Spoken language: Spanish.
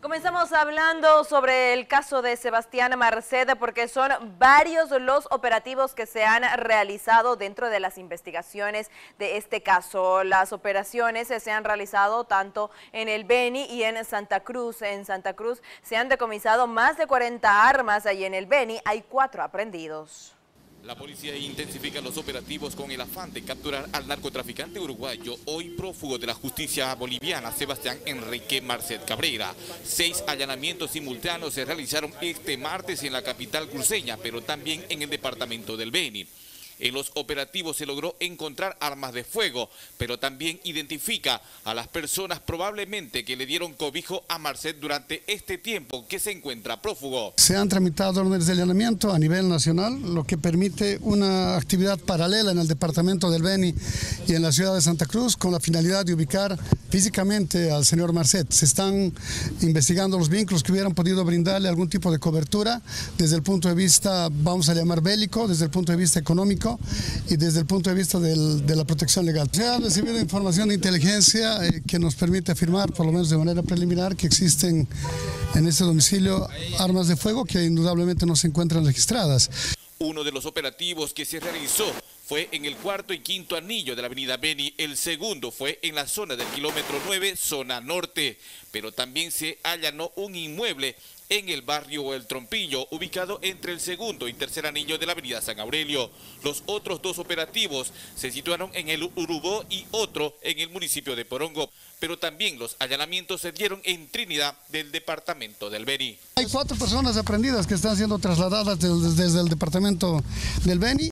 Comenzamos hablando sobre el caso de Sebastián Marceda porque son varios los operativos que se han realizado dentro de las investigaciones de este caso. Las operaciones se han realizado tanto en el Beni y en Santa Cruz. En Santa Cruz se han decomisado más de 40 armas y en el Beni hay cuatro aprendidos. La policía intensifica los operativos con el afán de capturar al narcotraficante uruguayo, hoy prófugo de la justicia boliviana, Sebastián Enrique Marcet Cabrera. Seis allanamientos simultáneos se realizaron este martes en la capital cruceña, pero también en el departamento del Beni. En los operativos se logró encontrar armas de fuego, pero también identifica a las personas probablemente que le dieron cobijo a Marcet durante este tiempo que se encuentra prófugo. Se han tramitado órdenes de allanamiento a nivel nacional, lo que permite una actividad paralela en el departamento del Beni y en la ciudad de Santa Cruz con la finalidad de ubicar físicamente al señor Marcet. Se están investigando los vínculos que hubieran podido brindarle algún tipo de cobertura desde el punto de vista, vamos a llamar bélico, desde el punto de vista económico y desde el punto de vista de la protección legal. Se ha recibido información de inteligencia eh, que nos permite afirmar, por lo menos de manera preliminar, que existen en este domicilio armas de fuego que indudablemente no se encuentran registradas. Uno de los operativos que se realizó fue en el cuarto y quinto anillo de la avenida Beni. El segundo fue en la zona del kilómetro 9, zona norte. Pero también se allanó un inmueble en el barrio El Trompillo, ubicado entre el segundo y tercer anillo de la avenida San Aurelio. Los otros dos operativos se situaron en el Urubó y otro en el municipio de Porongo, pero también los allanamientos se dieron en Trinidad del departamento del Beni. Hay cuatro personas aprendidas que están siendo trasladadas desde el departamento del Beni.